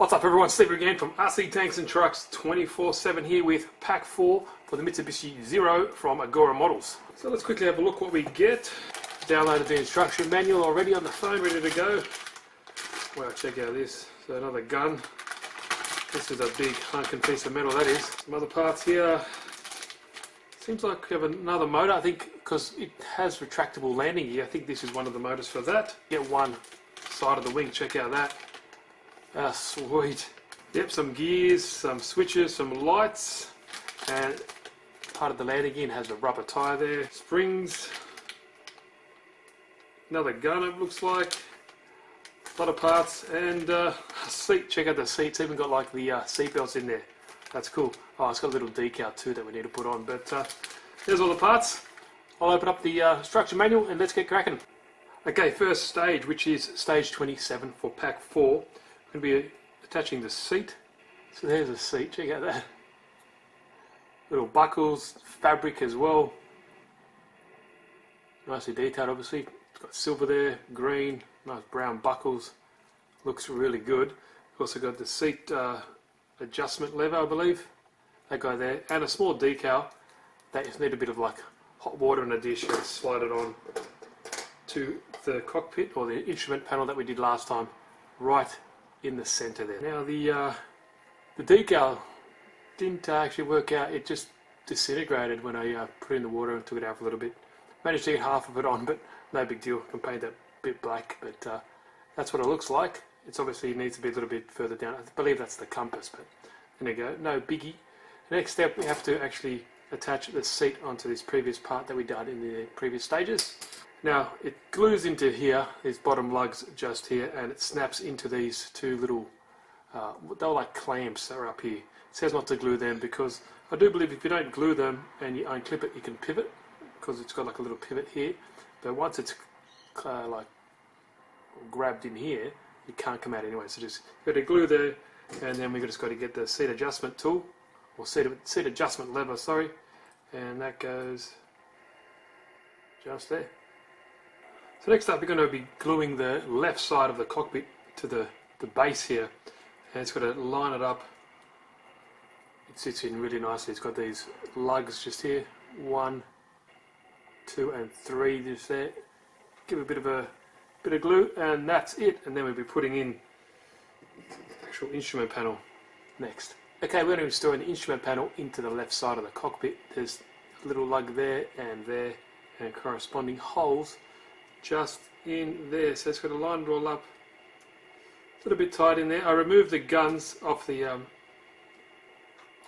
What's up everyone, Steve again from RC Tanks and Trucks 24-7 here with pack 4 for the Mitsubishi Zero from Agora Models. So let's quickly have a look what we get. Downloaded the instruction manual already on the phone, ready to go. Wow, check out this. So another gun. This is a big hunking piece of metal that is. Some other parts here. Seems like we have another motor, I think because it has retractable landing gear. I think this is one of the motors for that. Get one side of the wing, check out that. Ah, sweet. Yep, some gears, some switches, some lights, and part of the landing gear has a rubber tyre there. Springs. Another gun it looks like. A lot of parts and uh, seat. Check out the seats. Even got like the uh, seat belts in there. That's cool. Oh, it's got a little decal too that we need to put on. But uh, there's all the parts. I'll open up the uh, structure manual and let's get cracking. Okay, first stage, which is stage 27 for pack 4 going to be attaching the seat. So there's a seat, check out that. Little buckles, fabric as well. Nicely detailed obviously. It's got silver there, green, nice brown buckles. Looks really good. Also got the seat uh, adjustment lever I believe. That guy there. And a small decal that just need a bit of like hot water in a dish and slide it on to the cockpit or the instrument panel that we did last time right in the center there. Now the uh, the decal didn't uh, actually work out. It just disintegrated when I uh, put it in the water and took it out for a little bit. Managed to get half of it on, but no big deal. I can paint that bit black, but uh, that's what it looks like. It's obviously needs to be a little bit further down. I believe that's the compass, but there you go. No biggie. The next step, we have to actually attach the seat onto this previous part that we did in the previous stages. Now it glues into here, these bottom lugs just here, and it snaps into these two little, uh, they're like clamps that are up here. It says not to glue them because I do believe if you don't glue them and you unclip it, you can pivot because it's got like a little pivot here. But once it's uh, like grabbed in here, it can't come out anyway. So just got to glue there, and then we've just got to get the seat adjustment tool or seat, seat adjustment lever, sorry, and that goes just there. So next up we're going to be gluing the left side of the cockpit to the, the base here and it's got to line it up. It sits in really nicely. It's got these lugs just here, one, two and three just there. Give a bit of a bit of glue and that's it and then we'll be putting in the actual instrument panel next. Okay, we're going to be installing the instrument panel into the left side of the cockpit. There's a little lug there and there and corresponding holes just in there. So it's got a line roll up. A little bit tight in there. I removed the guns off the um,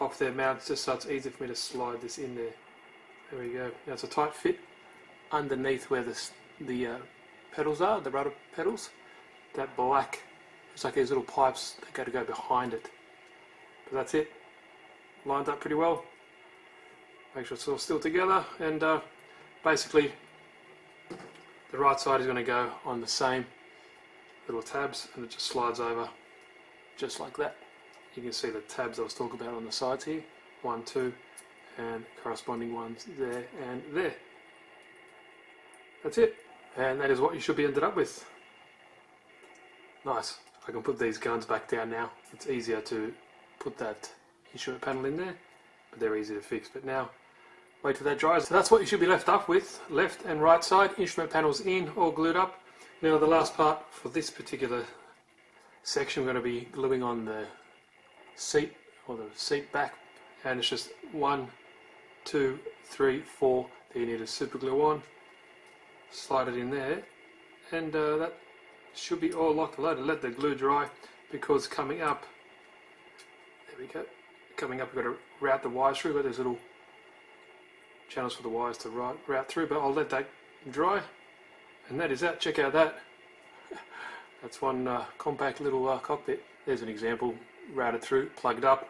off their mounts just so it's easy for me to slide this in there. There we go. Now it's a tight fit underneath where the, the uh, pedals are, the rudder pedals. That black, it's like these little pipes that go to go behind it. But that's it. Lined up pretty well. Make sure it's all still together and uh, basically the right side is going to go on the same little tabs and it just slides over just like that. You can see the tabs I was talking about on the sides here. One, two, and corresponding ones there and there. That's it. And that is what you should be ended up with. Nice. I can put these guns back down now. It's easier to put that instrument panel in there, but they're easy to fix. But now wait till that dries. So that's what you should be left up with. Left and right side, instrument panels in, all glued up. Now the last part for this particular section, we're going to be gluing on the seat or the seat back and it's just one, two, three, four that you need to super glue on. Slide it in there and uh, that should be all locked and loaded. Let the glue dry because coming up, there we go, coming up we've got to route the wires through, got these little channels for the wires to route through, but I'll let that dry. And that is that. Check out that. That's one uh, compact little uh, cockpit. There's an example, routed through, plugged up,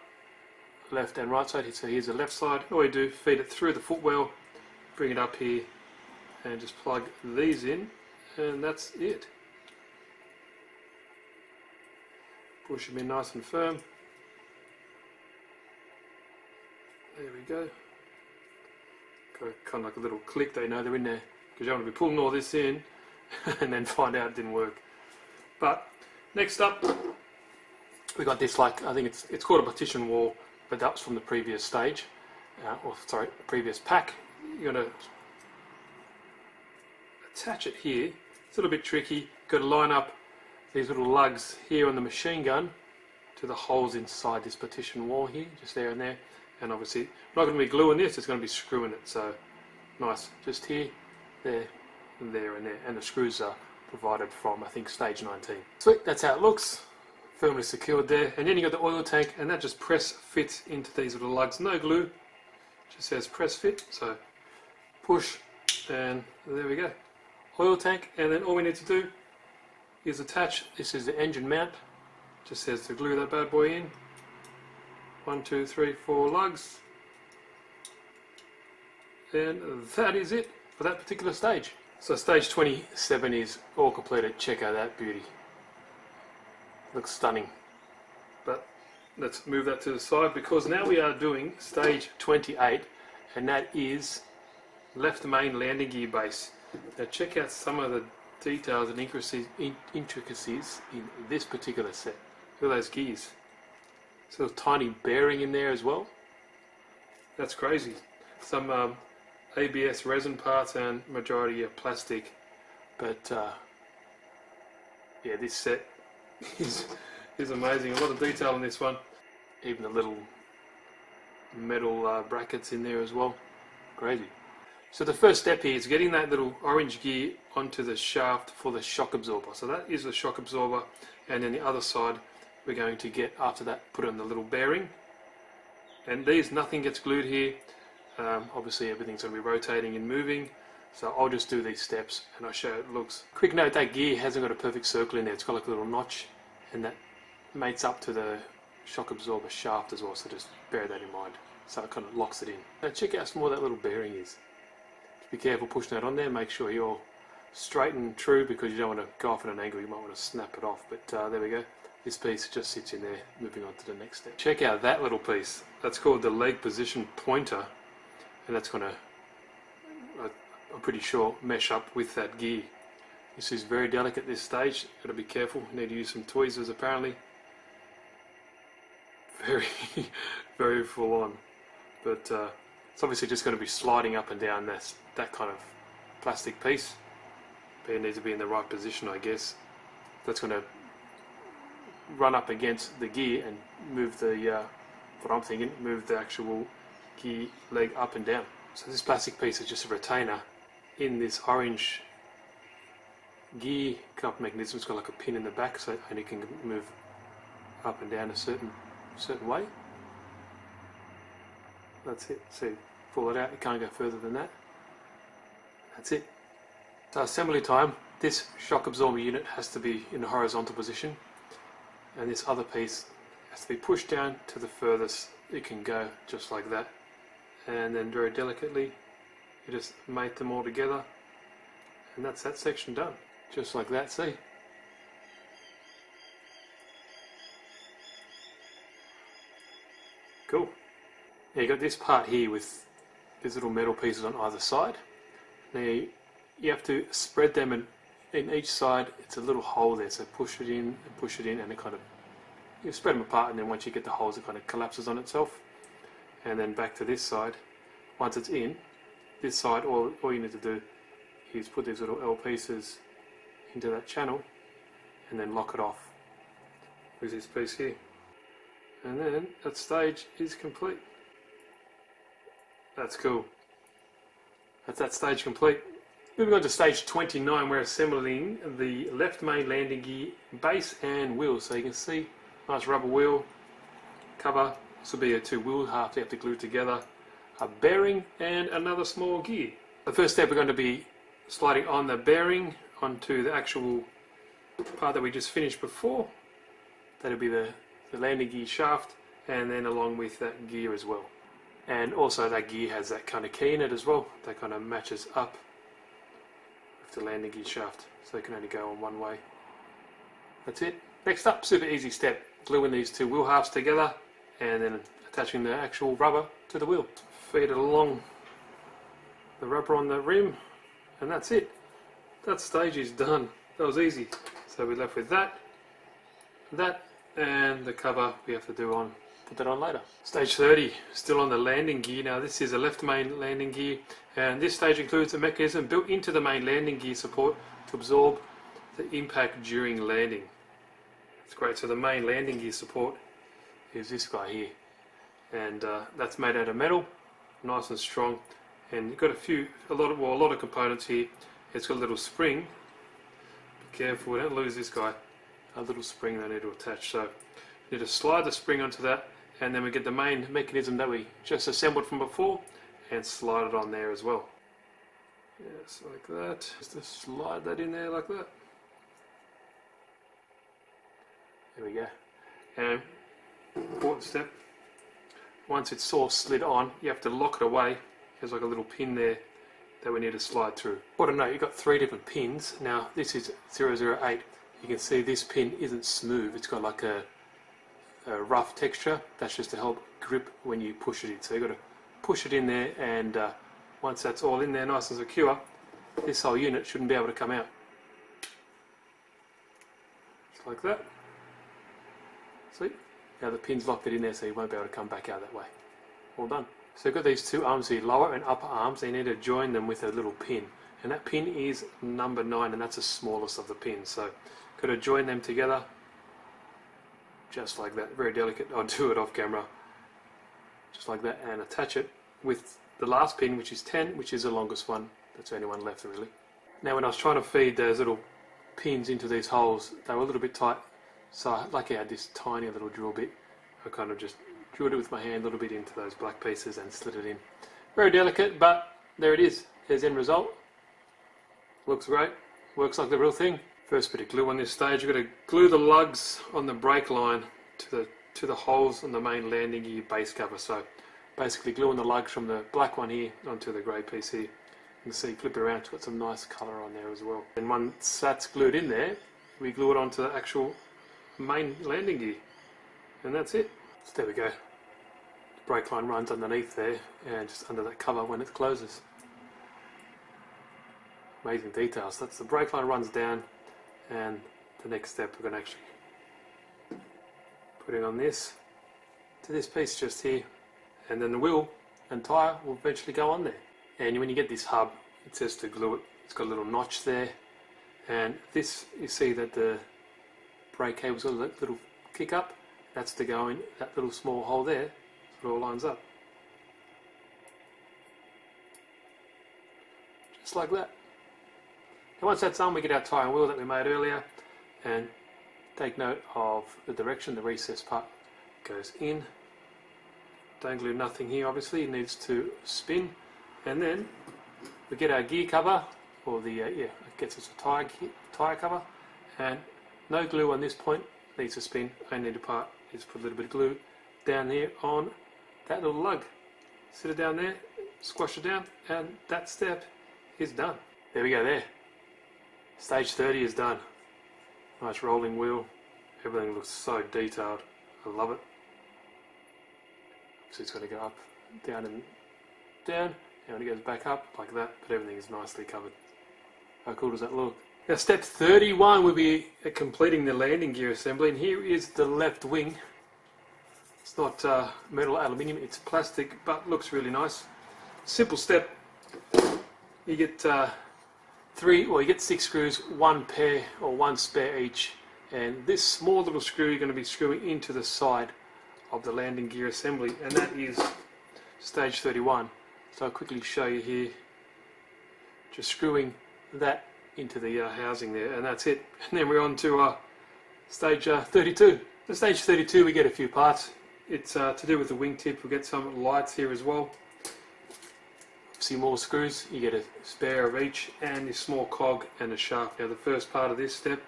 left and right side. So here's the left side. All we do, feed it through the footwell, bring it up here, and just plug these in, and that's it. Push them in nice and firm. There we go kind of like a little click, they know they're in there because you don't want to be pulling all this in and then find out it didn't work. But next up, we got this like I think it's it's called a partition wall, but that's from the previous stage, uh, or sorry, previous pack. You're gonna attach it here. It's a little bit tricky. Got to line up these little lugs here on the machine gun to the holes inside this partition wall here, just there and there. And obviously, not going to be gluing this, it's going to be screwing it. So nice, just here, there, and there and there. And the screws are provided from, I think, stage 19. Sweet, that's how it looks. Firmly secured there. And then you got the oil tank, and that just press fits into these little lugs. No glue, just says press fit. So push, and there we go. Oil tank, and then all we need to do is attach. This is the engine mount. Just says to glue that bad boy in. One, two, three, four lugs. And that is it for that particular stage. So stage 27 is all completed. Check out that beauty. Looks stunning. But let's move that to the side because now we are doing stage 28 and that is left main landing gear base. Now check out some of the details and intricacies in this particular set. Look at those gears. So a tiny bearing in there as well. That's crazy. Some um, ABS resin parts and majority of plastic. But uh, yeah, this set is, is amazing. A lot of detail in this one. Even the little metal uh, brackets in there as well. Crazy. So the first step here is getting that little orange gear onto the shaft for the shock absorber. So that is the shock absorber and then the other side we're going to get after that put on the little bearing. And these, nothing gets glued here. Um, obviously everything's going to be rotating and moving. So I'll just do these steps and I'll show it looks. Quick note, that gear hasn't got a perfect circle in there. It's got like a little notch and that mates up to the shock absorber shaft as well. So just bear that in mind. So it kind of locks it in. Now check out how small that little bearing is. just Be careful pushing that on there. Make sure you're straight and true because you don't want to go off at an angle. You might want to snap it off. But uh, there we go. This piece just sits in there. Moving on to the next step. Check out that little piece. That's called the leg position pointer. And that's going to, uh, I'm pretty sure, mesh up with that gear. This is very delicate this stage. Got to be careful. Need to use some tweezers apparently. Very, very full on. But uh, it's obviously just going to be sliding up and down this that kind of plastic piece. But it needs to be in the right position, I guess. That's going to run up against the gear and move the, uh, what I'm thinking, move the actual gear leg up and down. So this plastic piece is just a retainer in this orange gear cup mechanism. It's got like a pin in the back, so it can move up and down a certain certain way. That's it. See, pull it out. You can't go further than that. That's it. So assembly time, this shock absorber unit has to be in a horizontal position and this other piece has to be pushed down to the furthest it can go just like that. And then very delicately you just mate them all together and that's that section done just like that see? Cool. Now you got this part here with these little metal pieces on either side. Now you have to spread them and in each side it's a little hole there so push it in and push it in and it kind of you spread them apart and then once you get the holes it kind of collapses on itself. And then back to this side. Once it's in this side all, all you need to do is put these little L pieces into that channel and then lock it off with this piece here. And then that stage is complete. That's cool. That's that stage complete. Moving on to stage 29, we're assembling the left main landing gear base and wheel. So you can see, nice rubber wheel cover. This will be a two wheel half you have to glue together. A bearing and another small gear. The first step we're going to be sliding on the bearing onto the actual part that we just finished before. That'll be the, the landing gear shaft and then along with that gear as well and also that gear has that kind of key in it as well that kind of matches up the landing gear shaft so it can only go on one way. That's it. Next up super easy step. Gluing these two wheel halves together and then attaching the actual rubber to the wheel feed it along the rubber on the rim. And that's it. That stage is done. That was easy. So we're left with that that and the cover we have to do on put that on later. Stage 30, still on the landing gear. Now this is a left main landing gear and this stage includes a mechanism built into the main landing gear support to absorb the impact during landing. It's great. So the main landing gear support is this guy here and uh, that's made out of metal, nice and strong and you've got a few, a lot of, well, a lot of components here. It's got a little spring. Be careful, don't lose this guy. A little spring they need to attach. So you need to slide the spring onto that and then we get the main mechanism that we just assembled from before and slide it on there as well. Yes, like that. Just slide that in there like that. There we go. And important step. Once it's all slid on, you have to lock it away. There's like a little pin there that we need to slide through. What to know, you've got three different pins. Now this is 008. You can see this pin isn't smooth. It's got like a a rough texture. That's just to help grip when you push it in. So you've got to push it in there and uh, once that's all in there nice and secure, this whole unit shouldn't be able to come out. Just like that. See? Now the pin's locked it in there so you won't be able to come back out that way. All done. So you've got these two arms here, lower and upper arms, and you need to join them with a little pin. And that pin is number 9 and that's the smallest of the pins. So got to join them together just like that, very delicate. I'll do it off camera, just like that, and attach it with the last pin, which is 10, which is the longest one. That's the only one left, really. Now, when I was trying to feed those little pins into these holes, they were a little bit tight, so lucky I had this tiny little drill bit. I kind of just drilled it with my hand a little bit into those black pieces and slid it in. Very delicate, but there it is. The end result. Looks great. Works like the real thing. First bit of glue on this stage, you've got to glue the lugs on the brake line to the to the holes on the main landing gear base cover. So basically gluing the lugs from the black one here onto the grey piece here. You can see flip it around, it's got some nice colour on there as well. And once that's glued in there, we glue it onto the actual main landing gear. And that's it. So there we go. The brake line runs underneath there and just under that cover when it closes. Amazing details. That's the brake line runs down and the next step we're going to actually put it on this to this piece just here. And then the wheel and tyre will eventually go on there. And when you get this hub it says to glue it. It's got a little notch there. And this you see that the brake cable's got a little kick up. That's to go in that little small hole there. So it all lines up. Just like that and once that's done, we get our tyre and wheel that we made earlier and take note of the direction the recess part goes in. Don't glue nothing here, obviously, it needs to spin. And then we get our gear cover, or the, uh, yeah, it gets us a tyre, tyre cover. And no glue on this point, needs to spin. Only the part is put a little bit of glue down here on that little lug. Sit it down there, squash it down, and that step is done. There we go there. Stage 30 is done. Nice rolling wheel. Everything looks so detailed. I love it. So it's going to go up, down and down. And when it goes back up, like that, but everything is nicely covered. How cool does that look? Now step 31 will be completing the landing gear assembly and here is the left wing. It's not uh, metal aluminium, it's plastic but looks really nice. Simple step. You get uh, three, well you get six screws, one pair or one spare each. And this small little screw you're going to be screwing into the side of the landing gear assembly and that is stage 31 so I'll quickly show you here. Just screwing that into the uh, housing there and that's it. And then we're on to uh, stage uh, 32 the stage 32 we get a few parts. It's uh, to do with the wingtip. We get some lights here as well see more screws you get a spare of each and a small cog and a shaft. Now the first part of this step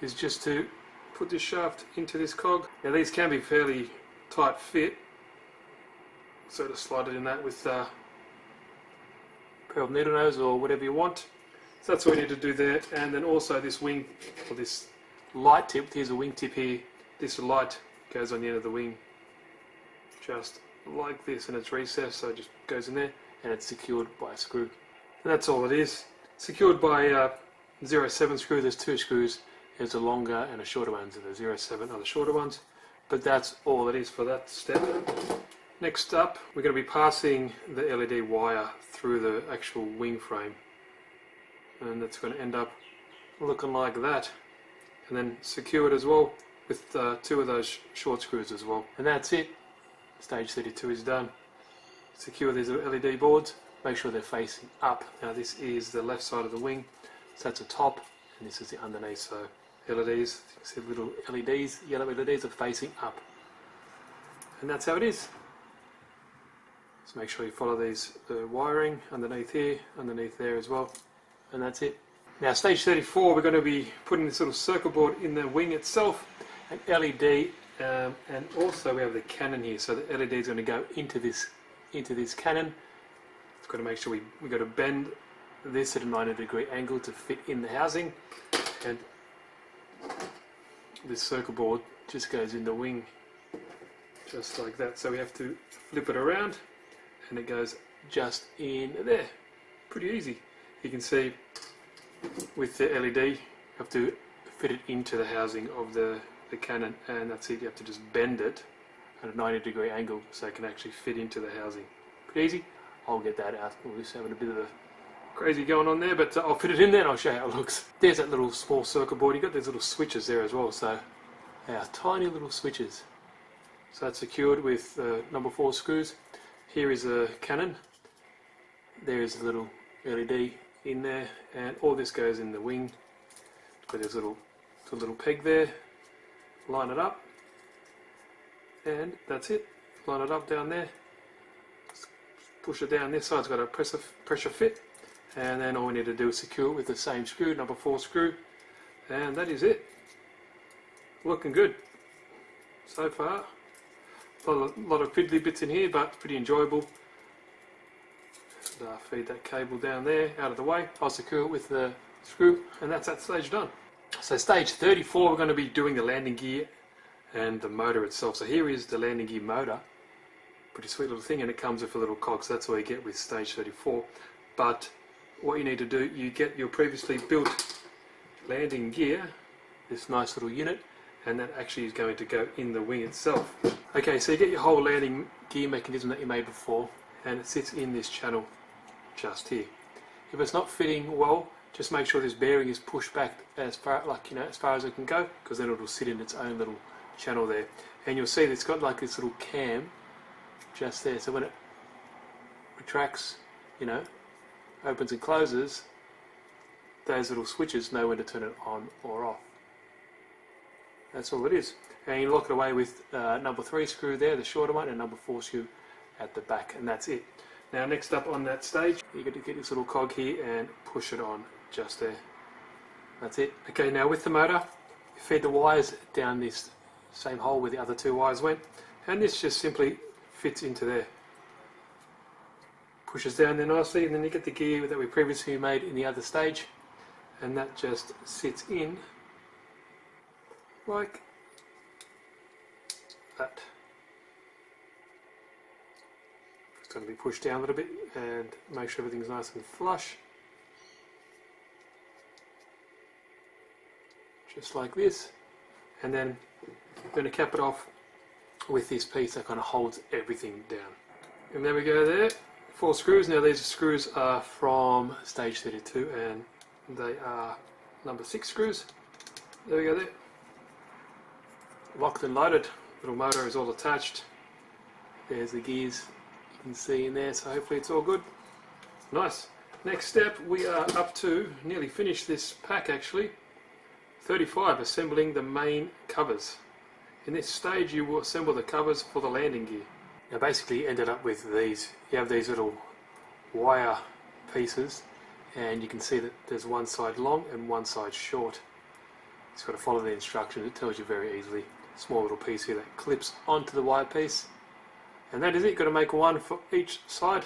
is just to put this shaft into this cog. Now these can be fairly tight fit sort of slide it in that with uh, pair of needle nose or whatever you want. So that's what we need to do there. And then also this wing or this light tip here's a wing tip here. This light goes on the end of the wing just like this and it's recessed so it just goes in there and it's secured by a screw. And that's all it is. Secured by a uh, 07 screw, there's two screws There's a longer and a shorter ones, and the 07 are the shorter ones. But that's all it is for that step. Next up, we're going to be passing the LED wire through the actual wing frame. And that's going to end up looking like that. And then secure it as well with uh, two of those short screws as well. And that's it. Stage 32 is done. Secure these LED boards. Make sure they're facing up. Now this is the left side of the wing. So that's the top and this is the underneath. So LEDs, see little LEDs, yellow LEDs are facing up. And that's how it is. So make sure you follow these the wiring underneath here, underneath there as well. And that's it. Now stage 34 we're going to be putting this little circle board in the wing itself, an LED um, and also we have the cannon here so the LED is going to go into this into this cannon. It's got to make sure we, we've got to bend this at a 90 degree angle to fit in the housing. And this circle board just goes in the wing just like that. So we have to flip it around and it goes just in there. Pretty easy. You can see with the LED you have to fit it into the housing of the, the cannon and that's it. You have to just bend it at a 90 degree angle so it can actually fit into the housing pretty easy I'll get that out we're just having a bit of a crazy going on there, but uh, I'll fit it in there and I'll show you how it looks. There's that little small circle board. You've got these little switches there as well, so our tiny little switches. So that's secured with uh, number four screws. Here is a cannon. There is a little LED in there, and all this goes in the wing. Got this little, a little peg there. Line it up, and that's it. Line it up down there. Push it down. This side's got a pressure pressure fit and then all we need to do is secure it with the same screw, number 4 screw, and that is it. Looking good so far. A lot of, lot of fiddly bits in here, but pretty enjoyable. And, uh, feed that cable down there, out of the way. I'll secure it with the screw, and that's that stage done. So stage 34, we're going to be doing the landing gear and the motor itself. So here is the landing gear motor. Pretty sweet little thing, and it comes with a little cog, so that's all you get with stage 34. But what you need to do, you get your previously built landing gear, this nice little unit, and that actually is going to go in the wing itself. Okay, so you get your whole landing gear mechanism that you made before, and it sits in this channel just here. If it's not fitting well, just make sure this bearing is pushed back as far, like you know, as far as it can go, because then it'll sit in its own little channel there. And you'll see it's got like this little cam just there. So when it retracts, you know, opens and closes, those little switches know when to turn it on or off. That's all it is. And you lock it away with uh, number three screw there, the shorter one, and number four screw at the back, and that's it. Now next up on that stage, you're going to get this little cog here and push it on just there. That's it. Okay, now with the motor, you feed the wires down this same hole where the other two wires went, and this just simply fits into there pushes down there nicely and then you get the gear that we previously made in the other stage and that just sits in like that. It's going to be pushed down a little bit and make sure everything's nice and flush. Just like this. And then going to cap it off with this piece that kind of holds everything down. And there we go there four screws. Now these screws are from stage 32 and they are number 6 screws. There we go there. Locked and loaded. Little motor is all attached. There's the gears you can see in there so hopefully it's all good. Nice. Next step we are up to nearly finished this pack actually. 35 assembling the main covers. In this stage you will assemble the covers for the landing gear. Now basically ended up with these, you have these little wire pieces and you can see that there's one side long and one side short. You've got to follow the instructions, it tells you very easily. Small little piece here that clips onto the wire piece. And that is it, you've got to make one for each side.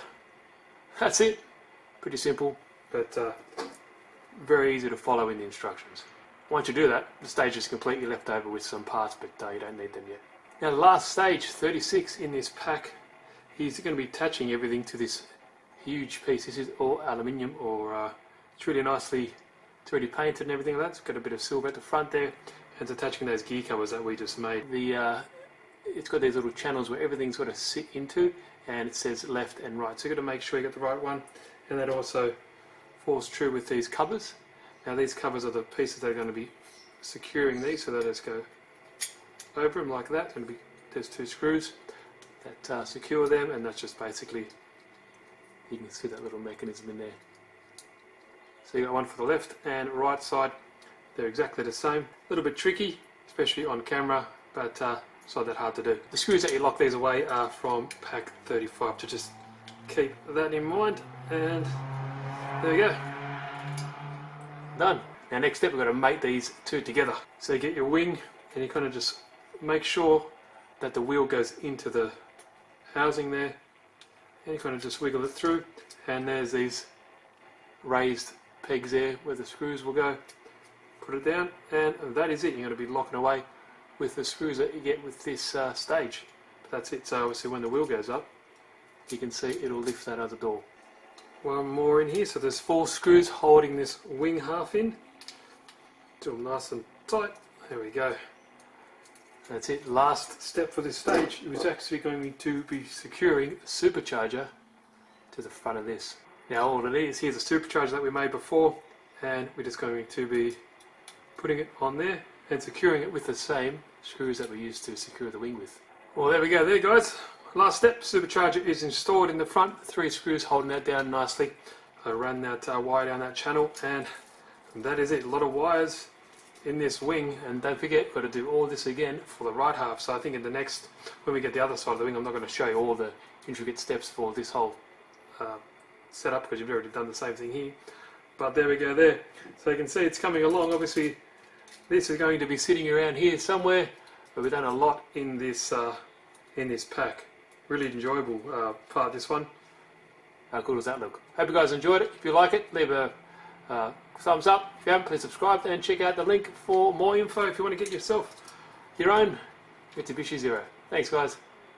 That's it. Pretty simple, but uh, very easy to follow in the instructions. Once you do that, the stage is completely left over with some parts, but uh, you don't need them yet. Now the last stage, 36 in this pack, is going to be attaching everything to this huge piece. This is all aluminium or uh, it's really nicely It's already painted and everything like that. It's got a bit of silver at the front there. And it's attaching those gear covers that we just made. The uh, It's got these little channels where everything's got to sit into and it says left and right. So you've got to make sure you get the right one. And that also falls true with these covers. Now these covers are the pieces that are going to be securing these. So that let's go over them like that. Going to be there's two screws that uh, secure them, and that's just basically you can see that little mechanism in there. So you got one for the left and right side. They're exactly the same. A little bit tricky, especially on camera, but uh, it's not that hard to do. The screws that you lock these away are from pack 35, to just keep that in mind. And there we go. Done. Now next step we've got to mate these two together. So get your wing and you kind of just make sure that the wheel goes into the housing there and you kind of just wiggle it through and there's these raised pegs there where the screws will go. Put it down and that is it. You're going to be locking away with the screws that you get with this uh, stage. But that's it. So obviously when the wheel goes up you can see it'll lift that other door one more in here so there's four screws holding this wing half in do them nice and tight there we go that's it. Last step for this stage it was actually going to be securing a supercharger to the front of this. Now all it is, here's a supercharger that we made before and we're just going to be putting it on there and securing it with the same screws that we used to secure the wing with. Well there we go there guys. Last step, supercharger is installed in the front, three screws holding that down nicely. I ran that uh, wire down that channel and that is it. A lot of wires in this wing and don't forget we've got to do all this again for the right half. So I think in the next when we get the other side of the wing I'm not going to show you all the intricate steps for this whole uh, setup because you've already done the same thing here. But there we go there. So you can see it's coming along. Obviously this is going to be sitting around here somewhere but we've done a lot in this uh, in this pack really enjoyable uh, part this one how cool does that look hope you guys enjoyed it if you like it leave a uh, thumbs up. If you haven't, please subscribe and check out the link for more info if you want to get yourself your own Mitsubishi Zero. Thanks, guys.